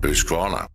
Boostwana.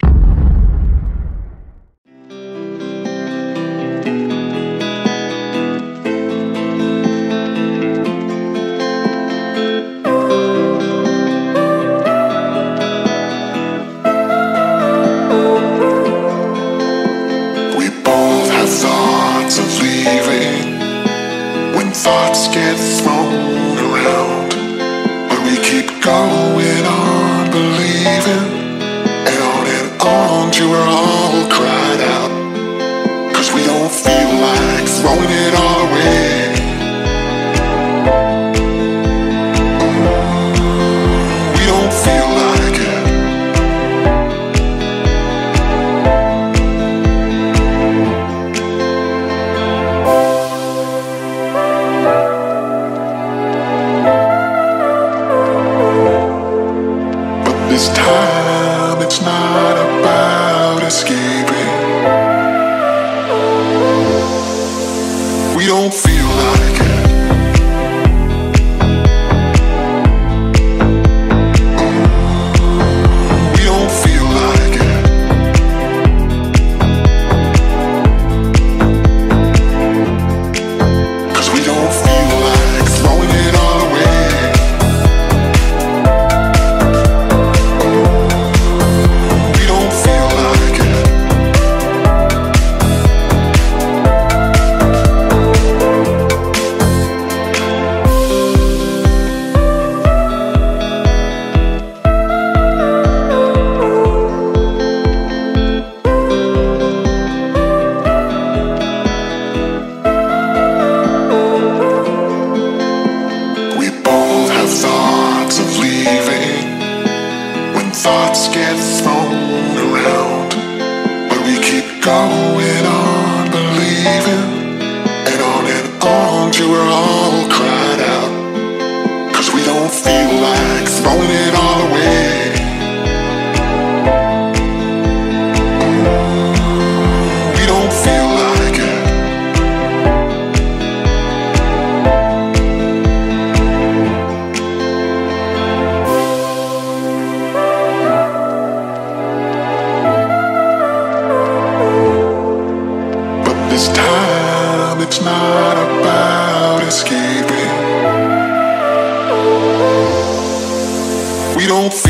time, it's not about escaping. We don't Oh. don't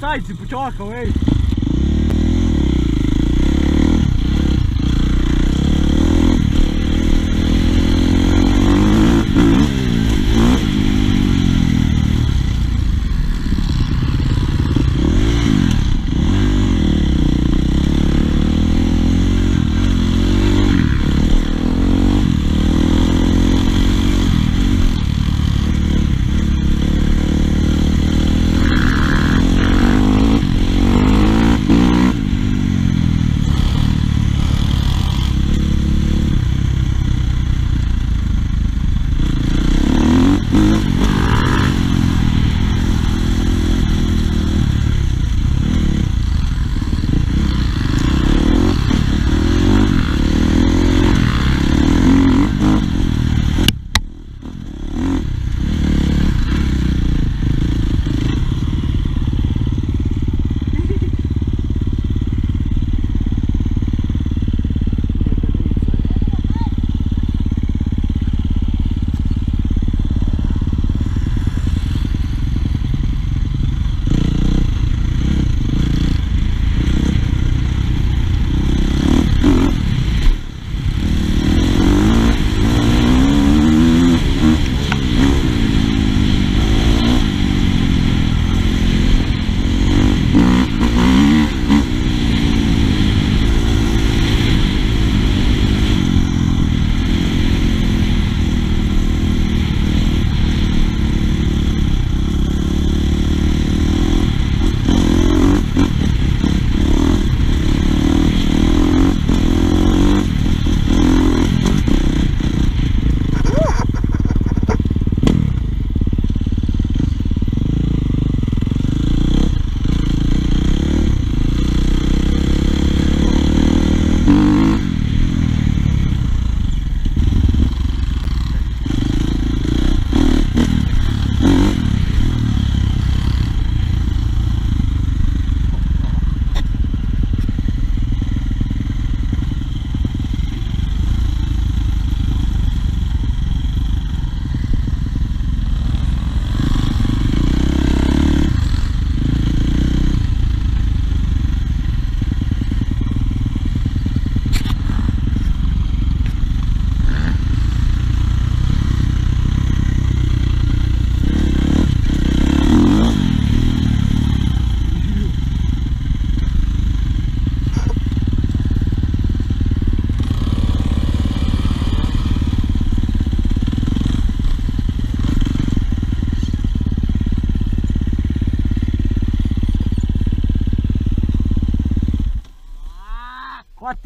sides, tipo, choca, hein?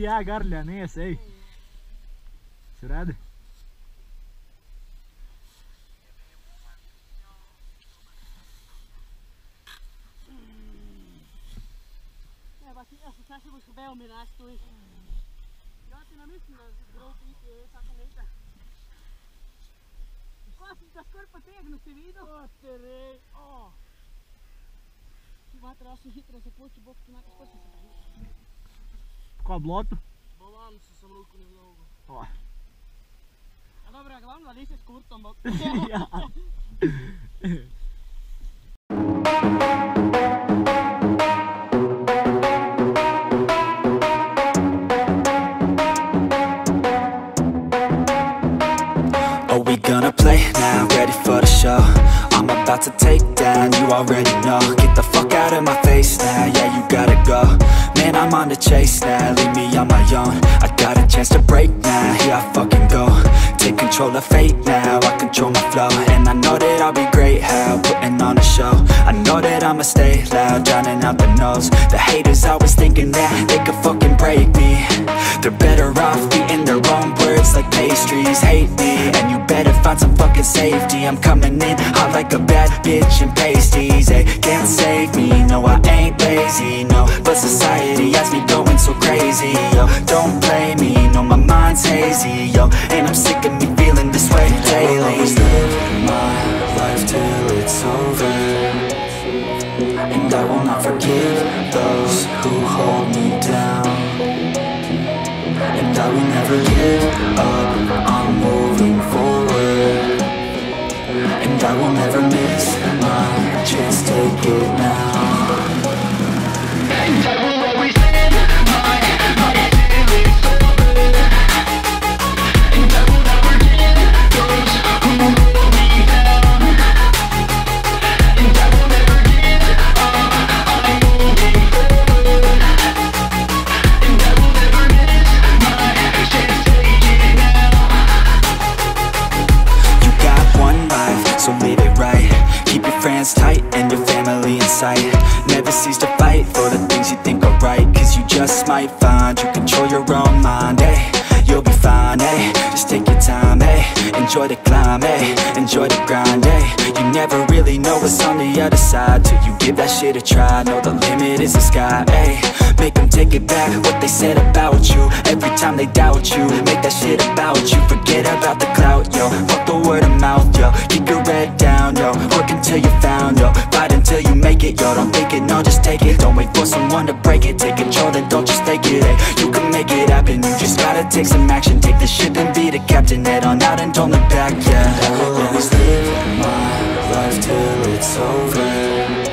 agarrele, nem sei. Surado? Ko si ga skoraj potegnil, vai videl? O, terej, o! Ti vatra, jaz sem hitro započil, bok tu nekaj skozi se prišel pa bloto. Bolan se sam ruku ne vlogo. A dobro, ja glavno da nisi s kurtom. ja. Are we gonna play now? Ready for the show? I'm about to take down, you already know. Get the fuck out of my face now, yeah you gotta go. Man, I'm on the chase now, leave me on my own. I got a chance to break now, here I fucking go. Take control of fate now, I control my flow. And I know that I'll be great, how? Putting on a show. I know that I'ma stay loud, drowning out the noise. The haters always thinking that they could fucking break me. They're better off eating their own words like pastries. Hate me, and you better find some fucking safety. I'm coming in hot like a bad bitch in pasties. They can't save me, no I ain't lazy, no. But society has me going so crazy, yo. Don't play me, no my mind's hazy, yo. And I'm sick of me feeling this way daily. I will always live my life till it's over forgive those who hold me down And I will never give up, I'm moving forward. And I will never miss my chance, take it now Enjoy the climb, eh Enjoy the grind, eh You never really know what's on the other side Till you give that shit a try. Know the limit is the sky, eh Make them take it back What they said about you. Every time they doubt you Make that shit about you. Forget about the clout, yo. Fuck the word of mouth, yo. Keep your head down, yo. Work until you're found, yo. Fight you make it, yo Don't think it, no, just take it. Don't wait for someone to break it. Take control, then don't just take it, eh You can make it happen. You just gotta take some action. Take the ship and be the captain. Head on out and don't look back, yeah. I will always live my life till it's over